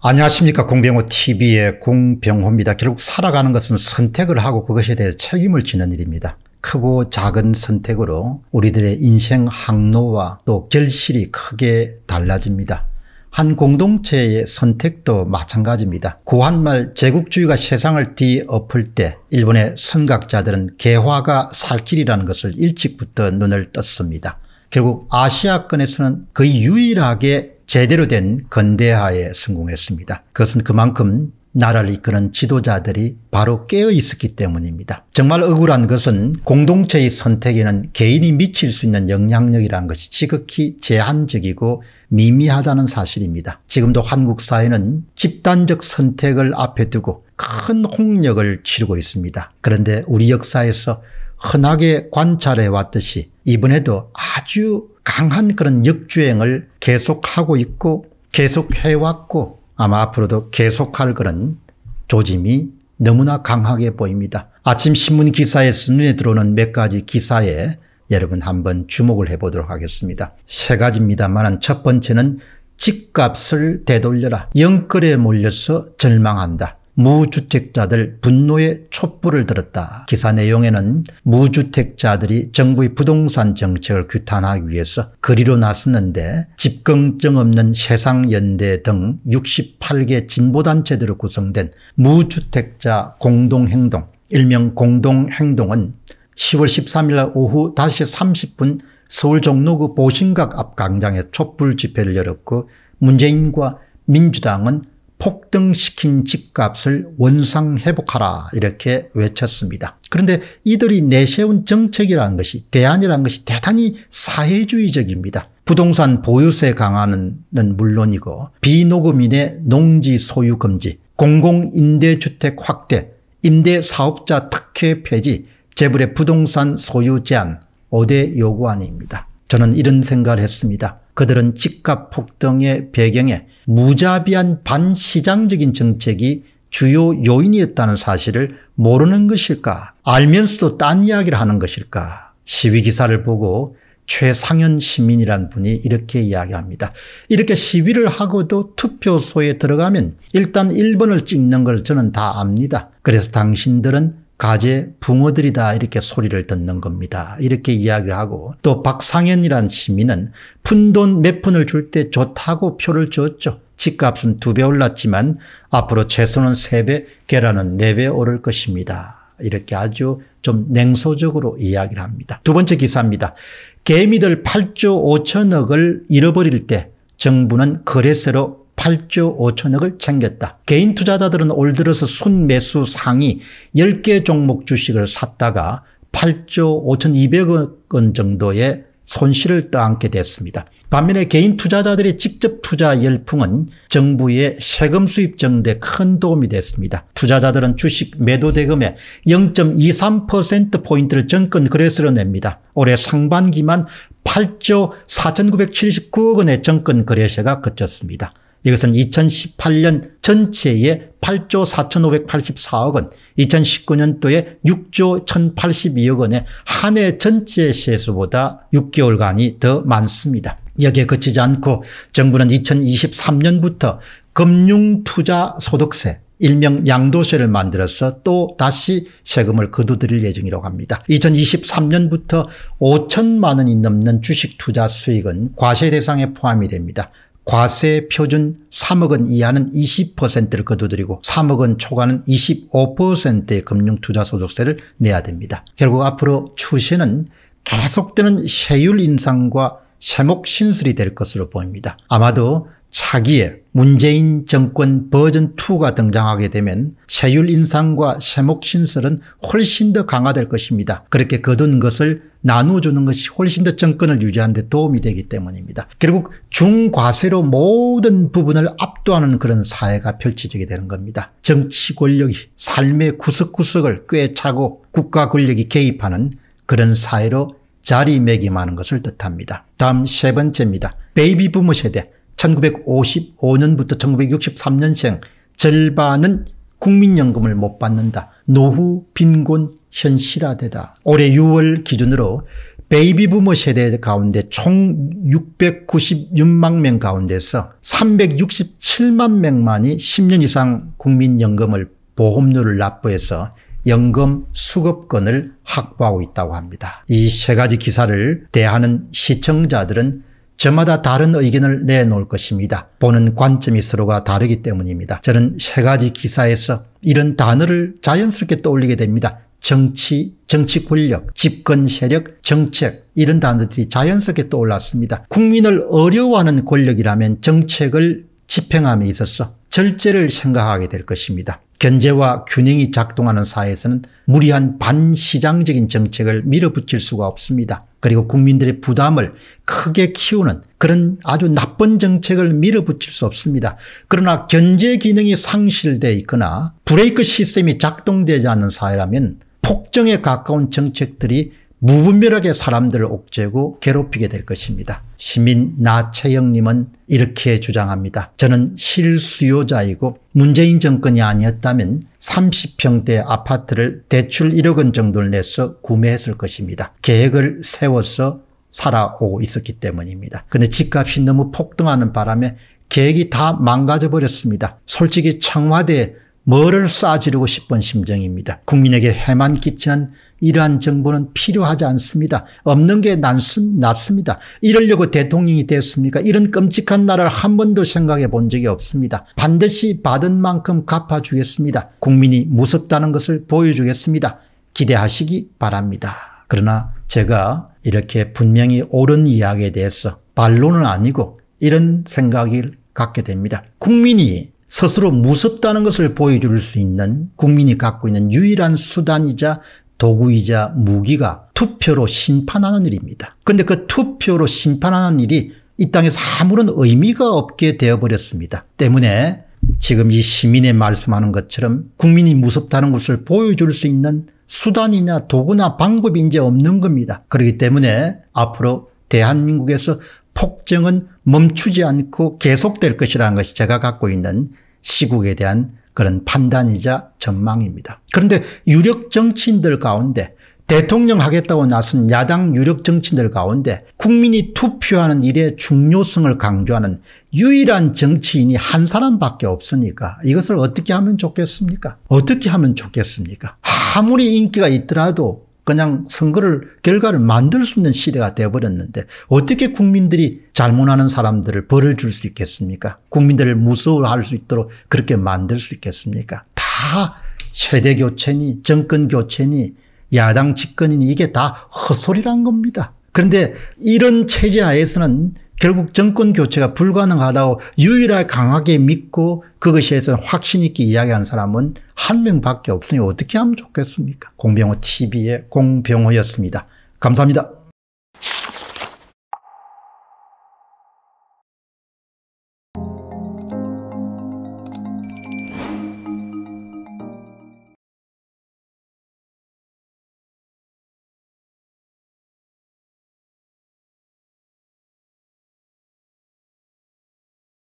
안녕하십니까 공병호 tv의 공병호입니다. 결국 살아가는 것은 선택을 하고 그것에 대해 책임을 지는 일입니다. 크고 작은 선택으로 우리들의 인생 항로와 또 결실이 크게 달라집니다. 한 공동체의 선택도 마찬가지입니다. 구한말 제국주의가 세상을 뒤엎을 때 일본의 선각자들은 개화가 살 길이라는 것을 일찍부터 눈을 떴습니다. 결국 아시아권에서는 거의 유일하게 제대로 된 근대화에 성공했습니다. 그것은 그만큼 나라를 이끄는 지도자들이 바로 깨어 있었기 때문입니다. 정말 억울한 것은 공동체의 선택에는 개인이 미칠 수 있는 영향력이라는 것이 지극히 제한적이고 미미하다는 사실입니다. 지금도 한국 사회는 집단적 선택을 앞에 두고 큰 홍역을 치르고 있습니다. 그런데 우리 역사에서 흔하게 관찰해 왔듯이 이번에도 아주 강한 그런 역주행을 계속하고 있고 계속해왔고 아마 앞으로도 계속할 그런 조짐이 너무나 강하게 보입니다. 아침 신문 기사에서 눈에 들어오는 몇 가지 기사에 여러분 한번 주목을 해보도록 하겠습니다. 세 가지입니다만 첫 번째는 집값을 되돌려라. 영끌에 몰려서 절망한다. 무주택자들 분노의 촛불을 들었다. 기사 내용에는 무주택자들이 정부의 부동산 정책을 규탄하기 위해서 거리로 나섰는데 집긍정 없는 세상연대 등 68개 진보단체들로 구성된 무주택자 공동행동 일명 공동행동은 10월 13일 날 오후 5시 30분 서울 종로구 보신각 앞 광장에 촛불 집회를 열었고 문재인과 민주당은 폭등시킨 집값을 원상회복하라 이렇게 외쳤습니다. 그런데 이들이 내세운 정책이라는 것이 대안이라는 것이 대단히 사회주의적입니다. 부동산 보유세 강화는 물론이고 비노금인의 농지 소유 금지 공공임대주택 확대 임대사업자 특혜 폐지 재벌의 부동산 소유 제한 5대 요구안입니다. 저는 이런 생각을 했습니다. 그들은 집값 폭등의 배경에 무자비한 반시장적인 정책이 주요 요인이었다는 사실을 모르는 것일까 알면서도 딴 이야기를 하는 것일까 시위 기사를 보고 최상현 시민이란 분이 이렇게 이야기합니다. 이렇게 시위를 하고도 투표소에 들어가면 일단 1번을 찍는 걸 저는 다 압니다. 그래서 당신들은 가재 붕어들이다 이렇게 소리를 듣는 겁니다. 이렇게 이야기를 하고 또 박상현이란 시민은 푼돈 몇 푼을 줄 때 좋다고 표를 줬죠. 집값은 두 배 올랐지만 앞으로 채소는 세 배, 계란은 네 배 오를 것입니다. 이렇게 아주 좀 냉소적으로 이야기를 합니다. 두 번째 기사입니다. 개미들 8조 5천억을 잃어버릴 때 정부는 거래세로 8조 5천억을 챙겼다. 개인 투자자들은 올 들어서 순매수 상위 10개 종목 주식을 샀다가 8조 5천2백억 원 정도의 손실을 떠안게 됐습니다. 반면에 개인 투자자들의 직접 투자 열풍은 정부의 세금 수입 정도에 큰 도움이 됐습니다. 투자자들은 주식 매도 대금의 0.23%포인트를 정권 거래세로 냅니다. 올해 상반기만 8조 4,979억 원의 정권 거래세가 그쳤습니다. 이것은 2018년 전체의 8조 4,584억 원, 2019년도에 6조 1,082억 원의 한 해 전체 세수보다 6개월간이 더 많습니다. 여기에 그치지 않고 정부는 2023년부터 금융투자소득세 일명 양도세를 만들어서 또 다시 세금을 거두드릴 예정이라고 합니다. 2023년부터 5천만 원이 넘는 주식 투자 수익은 과세 대상에 포함이 됩니다. 과세 표준 3억 원 이하는 20%를 거둬들이고 3억 원 초과는 25%의 금융투자소득세를 내야 됩니다. 결국 앞으로 추세는 계속되는 세율 인상과 세목 신설이 될 것으로 보입니다. 아마도 차기에 문재인 정권 버전 2가 등장하게 되면 세율 인상과 세목 신설은 훨씬 더 강화될 것입니다. 그렇게 거둔 것을 나누어주는 것이 훨씬 더 정권을 유지하는 데 도움이 되기 때문입니다. 결국 중과세로 모든 부분을 압도하는 그런 사회가 펼쳐지게 되는 겁니다. 정치 권력이 삶의 구석구석을 꿰차고 국가 권력이 개입하는 그런 사회로 자리매김하는 것을 뜻합니다. 다음 세 번째입니다. 베이비 부머 세대 1955년부터 1963년생 절반은 국민연금을 못 받는다. 노후 빈곤 현실화되다. 올해 6월 기준으로 베이비부모 세대 가운데 총 696만 명 가운데서 367만 명만이 10년 이상 국민연금을 보험료를 납부해서 연금 수급권을 확보하고 있다고 합니다. 이 세 가지 기사를 대하는 시청자들은 저마다 다른 의견을 내놓을 것입니다. 보는 관점이 서로가 다르기 때문입니다. 저는 세 가지 기사에서 이런 단어를 자연스럽게 떠올리게 됩니다. 정치, 정치 권력, 집권 세력, 정책 이런 단어들이 자연스럽게 떠올랐습니다. 국민을 어려워하는 권력이라면 정책을 집행함에 있어서 절제를 생각하게 될 것입니다. 견제와 균형이 작동하는 사회에서는 무리한 반시장적인 정책을 밀어붙일 수가 없습니다. 그리고 국민들의 부담을 크게 키우는 그런 아주 나쁜 정책을 밀어붙일 수 없습니다. 그러나 견제 기능이 상실되어 있거나 브레이크 시스템이 작동되지 않는 사회라면 폭정에 가까운 정책들이 무분별하게 사람들을 옥죄고 괴롭히게 될 것입니다. 시민 나채영님은 이렇게 주장합니다. 저는 실수요자이고 문재인 정권이 아니었다면 30평대 아파트를 대출 1억 원 정도를 내서 구매했을 것입니다. 계획을 세워서 살아오고 있었기 때문입니다. 그런데 집값이 너무 폭등하는 바람에 계획이 다 망가져 버렸습니다. 솔직히 청와대에 뭐를 쏴지르고 싶은 심정입니다. 국민에게 해만 끼치는 이러한 정보는 필요하지 않습니다. 없는 게 낫습니다. 이러려고 대통령이 됐습니까? 이런 끔찍한 나라를 한 번도 생각해 본 적이 없습니다. 반드시 받은 만큼 갚아주겠습니다. 국민이 무섭다는 것을 보여주겠습니다. 기대하시기 바랍니다. 그러나 제가 이렇게 분명히 옳은 이야기에 대해서 반론은 아니고 이런 생각을 갖게 됩니다. 국민이 스스로 무섭다는 것을 보여줄 수 있는 국민이 갖고 있는 유일한 수단이자 도구이자 무기가 투표로 심판하는 일입니다. 그런데 그 투표로 심판하는 일이 이 땅에서 아무런 의미가 없게 되어버렸습니다. 때문에 지금 이 시민의 말씀하는 것처럼 국민이 무섭다는 것을 보여줄 수 있는 수단이나 도구나 방법이 이제 없는 겁니다. 그렇기 때문에 앞으로 대한민국에서 폭정은 멈추지 않고 계속될 것이라는 것이 제가 갖고 있는 시국에 대한 그런 판단이자 전망입니다. 그런데 유력 정치인들 가운데 대통령 하겠다고 나선 야당 유력 정치인들 가운데 국민이 투표하는 일의 중요성을 강조하는 유일한 정치인이 한 사람밖에 없으니까 이것을 어떻게 하면 좋겠습니까? 어떻게 하면 좋겠습니까? 아무리 인기가 있더라도 그냥 선거를 결과를 만들 수 있는 시대가 되어버렸는데 어떻게 국민들이 잘못하는 사람들을 벌을 줄 수 있겠습니까? 국민들을 무서워할 수 있도록 그렇게 만들 수 있겠습니까? 다 세대 교체니 정권 교체니 야당 집권이니 이게 다 헛소리란 겁니다. 그런데 이런 체제 하에서는 결국 정권 교체가 불가능하다고 유일하게 강하게 믿고 그것에 대해서 확신 있게 이야기한 사람은 한 명밖에 없으니 어떻게 하면 좋겠습니까? 공병호 TV의 공병호였습니다. 감사합니다.